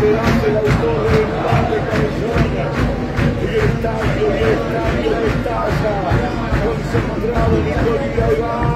delante el autor del de. Y el estadio, y el estadio.